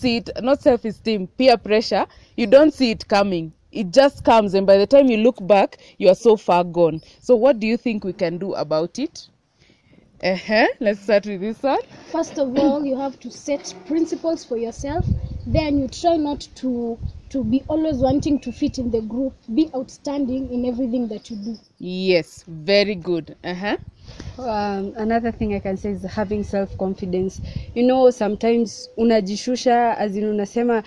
see it, not self esteem, peer pressure, you don't see it coming. It just comes, and by the time you look back, you are so far gone. So, what do you think we can do about it? Uh-huh. Let's start with this one. First of all, you have to set principles for yourself. Then you try not to to be always wanting to fit in the group. Be outstanding in everything that you do. Yes, very good. Uh-huh. Um, another thing I can say is having self confidence. You know, sometimes unajishusha as in unasema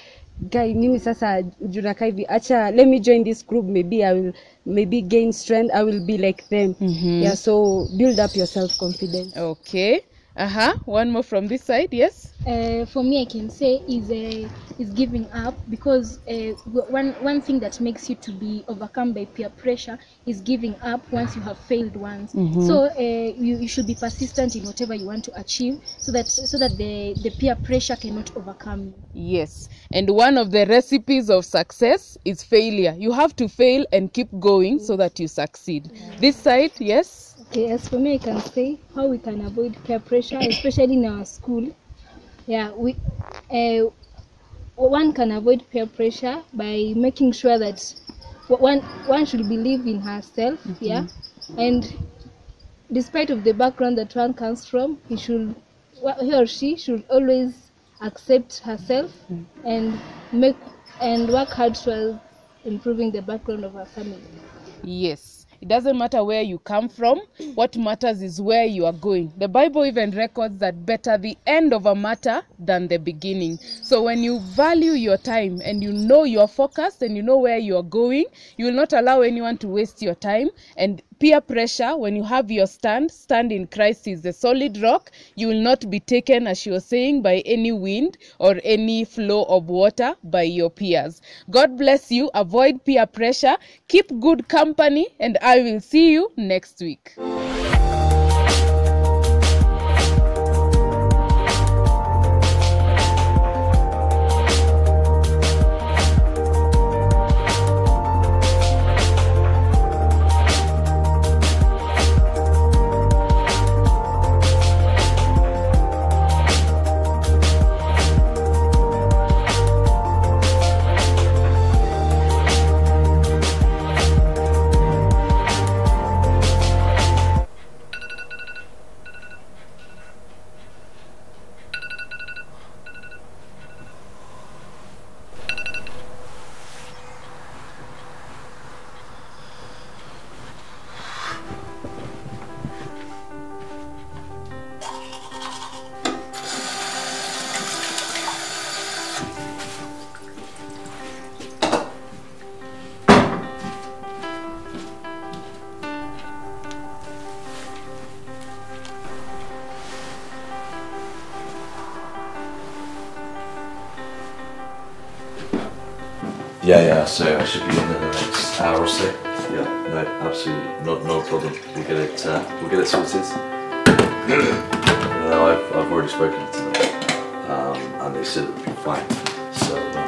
guy mimi sasa junakaa hivi acha let me join this group maybe I will maybe gain strength I will be like them. mm -hmm. Yeah, so build up your self confidence. Okay. Uh-huh. One more from this side. Yes. uh, for me, I can say is uh, is giving up because uh, one one thing that makes you to be overcome by peer pressure is giving up once you have failed once. Mm-hmm. So uh, you, you should be persistent in whatever you want to achieve, so that so that the the peer pressure cannot overcome you. Yes. And one of the recipes of success is failure. You have to fail and keep going so that you succeed. This side, yes. Okay, as for me, I can say how we can avoid peer pressure, especially in our school. Yeah, we uh, one can avoid peer pressure by making sure that one one should believe in herself. Yeah, and despite of the background that one comes from, he should he or she should always accept herself and make and work hard towards improving the background of her family. Yes. It doesn't matter where you come from. What matters is where you are going. The Bible even records that better the end of a matter than the beginning. So when you value your time and you know you're focused and you know where you are going, you will not allow anyone to waste your time. And peer pressure, when you have your stand, stand in Christ is the solid rock. You will not be taken, as she was saying, by any wind or any flow of water by your peers. God bless you. Avoid peer pressure. Keep good company, and I will see you next week. Yeah, yeah. So I should be in in the next hour or so. Yeah, no, absolutely, not no problem. We'll get it. Uh, we'll get it sorted. no, I've, I've already spoken to them, um, and they said it would be fine. So.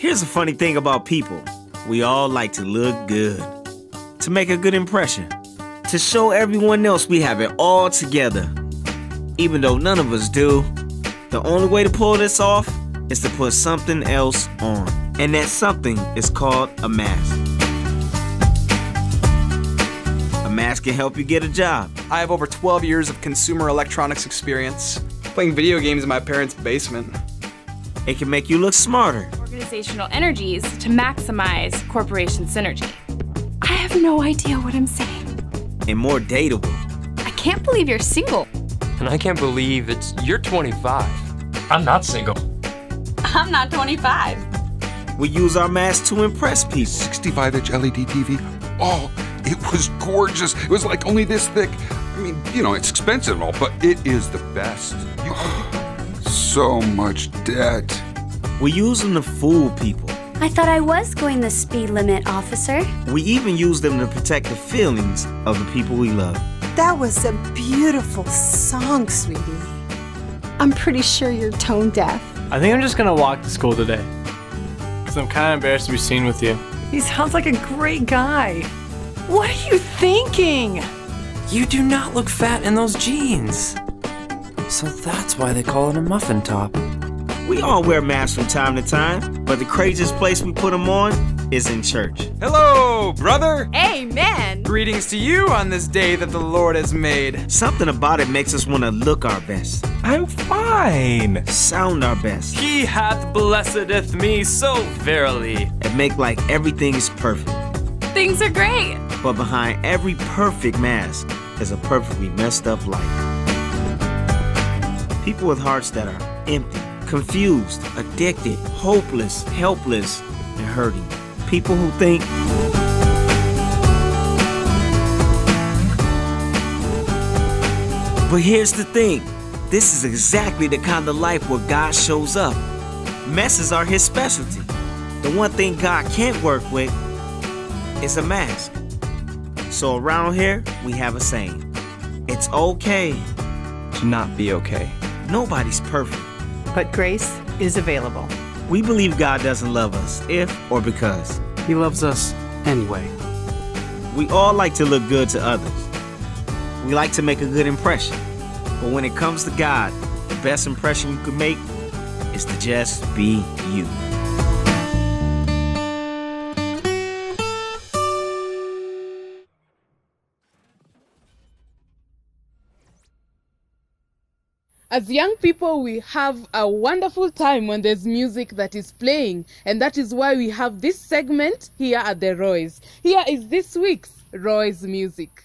Here's a funny thing about people we all like to look good, to make a good impression, to show everyone else we have it all together. Even though none of us do, the only way to pull this off is to put something else on. And that something is called a mask. A mask can help you get a job. I have over 12 years of consumer electronics experience, playing video games in my parents' basement. It can make you look smarter. Organizational energies to maximize corporation synergy. I have no idea what I'm saying. and more dateable. I can't believe you're single. And I can't believe it's you're 25. I'm not single. I'm not 25. We use our masks to impress people. 65 inch LED TV. Oh, it was gorgeous. It was like only this thick. I mean, you know, it's expensive and all, but it is the best. You, so much debt. We use them to fool people. I thought I was going the speed limit, officer. We even use them to protect the feelings of the people we love. That was a beautiful song, sweetie. I'm pretty sure you're tone deaf. I think I'm just gonna walk to school today. Because I'm kind of embarrassed to be seen with you. He sounds like a great guy. What are you thinking? You do not look fat in those jeans. So that's why they call it a muffin top. We all wear masks from time to time, but the craziest place we put them on is in church. Hello, brother! Amen! Greetings to you on this day that the Lord has made. Something about it makes us want to look our best, I'm fine. sound our best, He hath blessedeth me so verily. and make like everything is perfect. Things are great. But behind every perfect mask is a perfectly messed up life. People with hearts that are empty, confused, addicted, hopeless, helpless, and hurting. People who think But here's the thing this is exactly the kind of life where God shows up. Messes are his specialty. The one thing God can't work with is a mask. So around here, we have a saying it's okay. To not be okay. Nobody's perfect. But grace is available. We believe God doesn't love us if or because. He loves us anyway. We all like to look good to others. We like to make a good impression. But when it comes to God, the best impression you can make is to just be you. As young people, we have a wonderful time when there's music that is playing, and that is why we have this segment here at the Roys. Here is this week's Roys Music.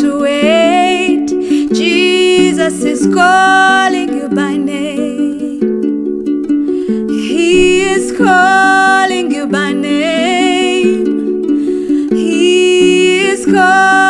to wait. Jesus is calling you by name. He is calling you by name. He is calling.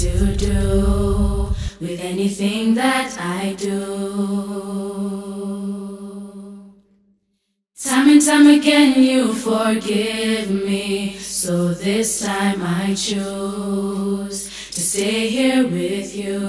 To do with anything that I do. Time and time again, you forgive me. So this time I choose to stay here with you.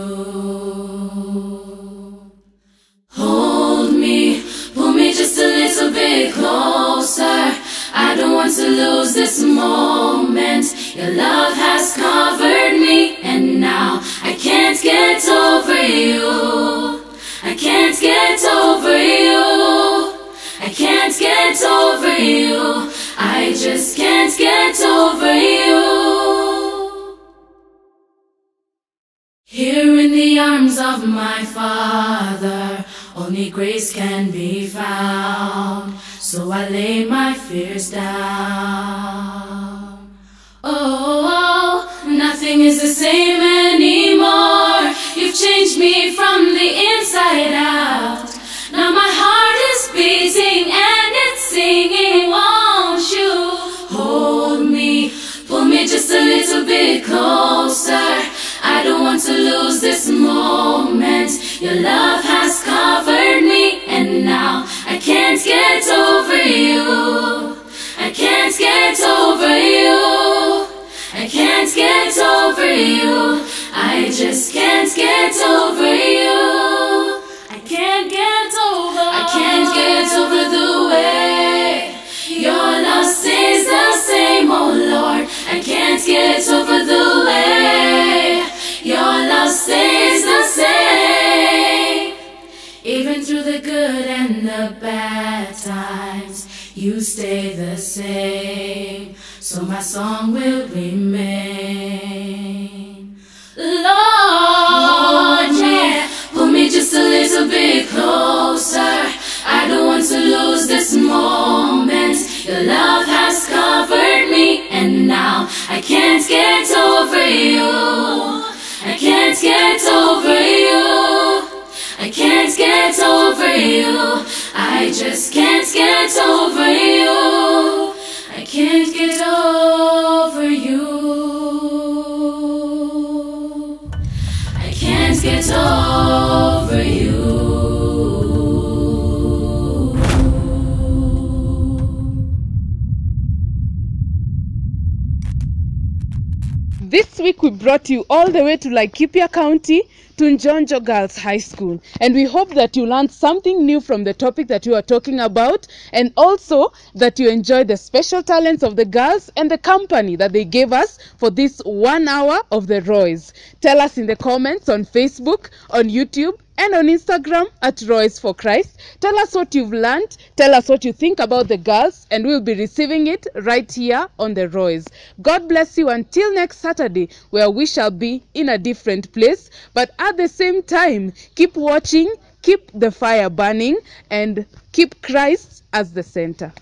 Hold me, pull me just a little bit closer. I don't want to lose this moment. Your love has covered me, and now I can't get over you. I can't get over you. I can't get over you. I just can't get over you. Here in the arms of my Father, only grace can be found. So I lay my fears down. Oh, nothing is the same anymore. You've changed me from the inside out. Now my heart is beating and it's singing. Won't you hold me? Pull me just a little bit closer. I don't want to lose this moment. Your love has covered me, and now I can't get over you. I can't get over you. I can't get over you. I just can't get over you. I can't get over. I can't get over the way your love stays the same, oh Lord. I can't get over the way your love stays the same. Even through the good and the bad times, you stay the same. So my song will remain. Lord, yeah, pull me just a little bit closer. I don't want to lose this moment. Your love has covered me, and now I can't get over you. I can't get over you. I can't get over you. I just can't get over you. I can't get over you. I can't get over This week we brought you all the way to Laikipia County to Njonjo Girls High School. And we hope that you learned something new from the topic that you are talking about and also that you enjoyed the special talents of the girls and the company that they gave us for this one hour of the Roys. Tell us in the comments on Facebook, on YouTube, and on Instagram at Roys for Christ. Tell us what you've learned. Tell us what you think about the girls, and we'll be receiving it right here on the Roys. God bless you until next Saturday, where we shall be in a different place. But at the same time, keep watching, keep the fire burning, and keep Christ as the center.